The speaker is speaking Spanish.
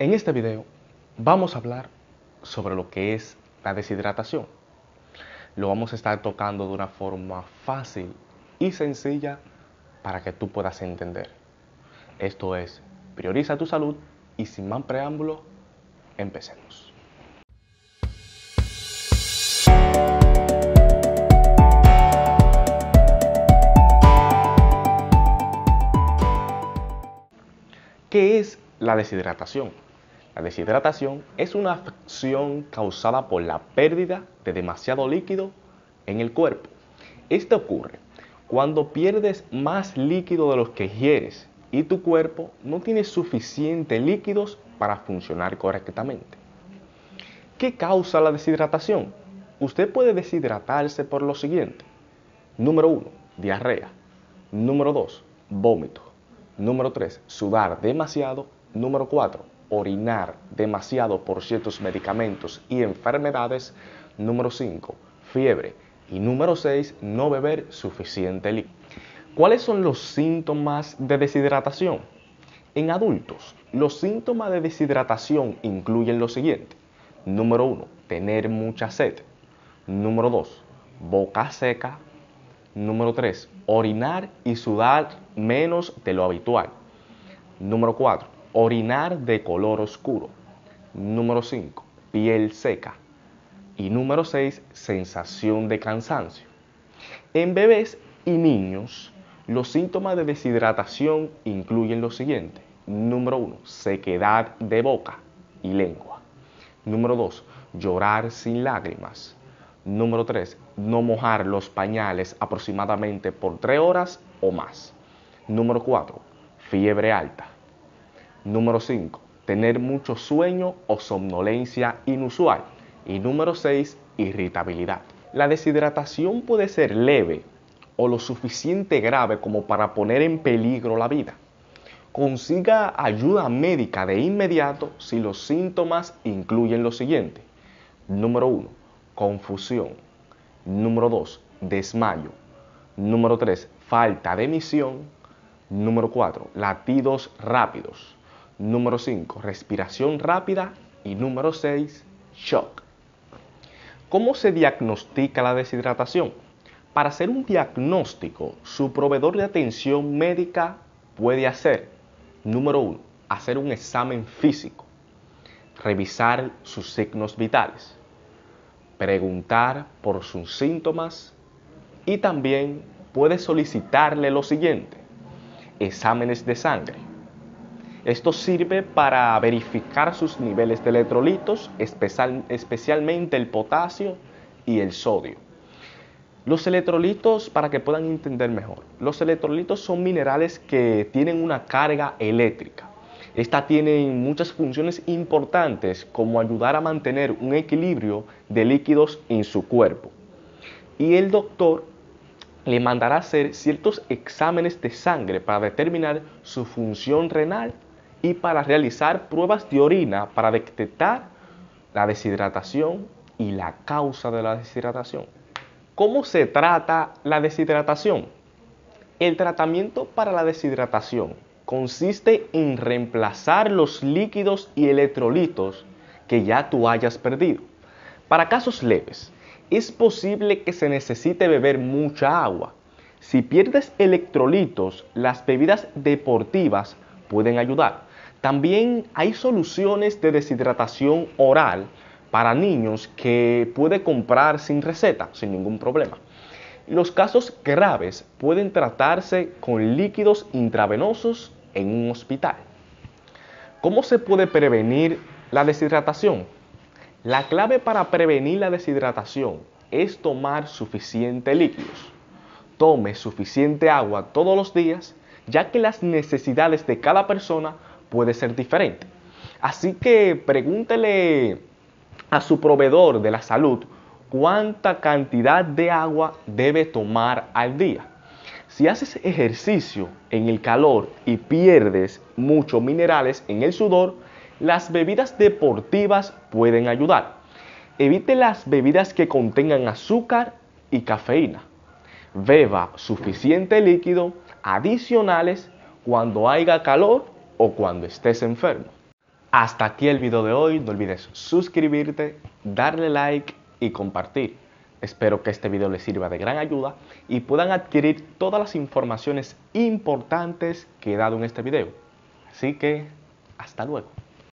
En este video vamos a hablar sobre lo que es la deshidratación. Lo vamos a estar tocando de una forma fácil y sencilla para que tú puedas entender. Esto es, prioriza tu salud y sin más preámbulo, empecemos. ¿Qué es la deshidratación? La deshidratación es una afección causada por la pérdida de demasiado líquido en el cuerpo. Esto ocurre cuando pierdes más líquido de los que quieres y tu cuerpo no tiene suficiente líquidos para funcionar correctamente. ¿Qué causa la deshidratación? Usted puede deshidratarse por lo siguiente. Número 1, diarrea. Número 2, vómito. Número 3, sudar demasiado. Número 4, orinar demasiado por ciertos medicamentos y enfermedades. Número 5, fiebre. Y número 6, no beber suficiente líquido. ¿Cuáles son los síntomas de deshidratación? En adultos, los síntomas de deshidratación incluyen lo siguiente. Número 1, tener mucha sed. Número 2, boca seca, Número 3. Orinar y sudar menos de lo habitual. Número 4. Orinar de color oscuro. Número 5. Piel seca. Y número 6. Sensación de cansancio. En bebés y niños, los síntomas de deshidratación incluyen lo siguiente. Número 1. Sequedad de boca y lengua. Número 2. Llorar sin lágrimas. Número 3. No mojar los pañales aproximadamente por 3 horas o más. Número 4. Fiebre alta. Número 5. Tener mucho sueño o somnolencia inusual. Y número 6. Irritabilidad. La deshidratación puede ser leve o lo suficiente grave como para poner en peligro la vida. Consiga ayuda médica de inmediato si los síntomas incluyen lo siguiente. Número 1 confusión. Número 2, desmayo. Número 3, falta de emisión. Número 4, latidos rápidos. Número 5, respiración rápida. Y número 6, shock. ¿Cómo se diagnostica la deshidratación? Para hacer un diagnóstico, su proveedor de atención médica puede hacer, número 1, hacer un examen físico, revisar sus signos vitales preguntar por sus síntomas y también puede solicitarle lo siguiente, exámenes de sangre. Esto sirve para verificar sus niveles de electrolitos, especialmente el potasio y el sodio. Los electrolitos, para que puedan entender mejor, los electrolitos son minerales que tienen una carga eléctrica. Esta tiene muchas funciones importantes como ayudar a mantener un equilibrio de líquidos en su cuerpo. Y el doctor le mandará hacer ciertos exámenes de sangre para determinar su función renal y para realizar pruebas de orina para detectar la deshidratación y la causa de la deshidratación. ¿Cómo se trata la deshidratación? El tratamiento para la deshidratación consiste en reemplazar los líquidos y electrolitos que ya tú hayas perdido. Para casos leves, es posible que se necesite beber mucha agua. Si pierdes electrolitos, las bebidas deportivas pueden ayudar. También hay soluciones de deshidratación oral para niños que puede comprar sin receta, sin ningún problema. Los casos graves pueden tratarse con líquidos intravenosos en un hospital. ¿Cómo se puede prevenir la deshidratación? La clave para prevenir la deshidratación es tomar suficiente líquidos. Tome suficiente agua todos los días, ya que las necesidades de cada persona puede ser diferente. Así que pregúntele a su proveedor de la salud cuánta cantidad de agua debe tomar al día. Si haces ejercicio en el calor y pierdes muchos minerales en el sudor, las bebidas deportivas pueden ayudar. Evite las bebidas que contengan azúcar y cafeína. Beba suficiente líquido adicionales cuando haya calor o cuando estés enfermo. Hasta aquí el video de hoy, no olvides suscribirte, darle like y compartir. Espero que este video les sirva de gran ayuda y puedan adquirir todas las informaciones importantes que he dado en este video. Así que, hasta luego.